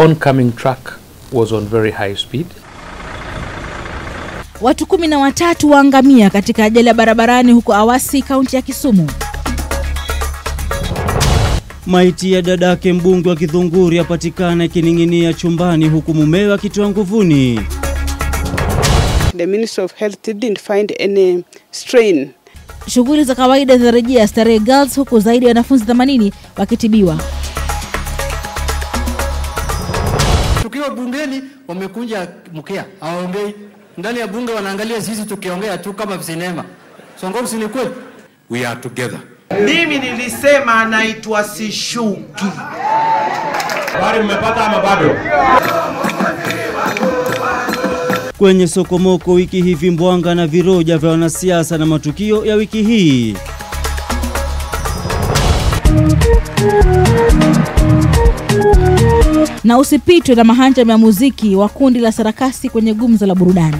oncoming truck was on very high speed. Watu kumi na watatu waangamia katika ajali ya barabarani huko Awasi, kaunti ya Kisumu. Maiti ya dadake mbunge wa Kidhunguri apatikana ikining'inia chumbani huku mumewe akitoa nguvuni. The Ministry of Health didn't find any strain Shughuli za kawaida zinarejea Starehe Girls huku zaidi ya wanafunzi 80 wakitibiwa. Tukiwa bungeni wamekunja mkia, hawaongei. Ndani ya bunge wanaangalia sisi tukiongea tu kama sinema. Songo, si ni kweli? We are together. Mimi nilisema anaitwa Sishuki. Habari mmepata ama bado? Kwenye sokomoko wiki hii vimbwanga na viroja vya wanasiasa na matukio ya wiki hii. Na usipitwe na mahanja ya muziki wa kundi la sarakasi kwenye gumzo la burudani.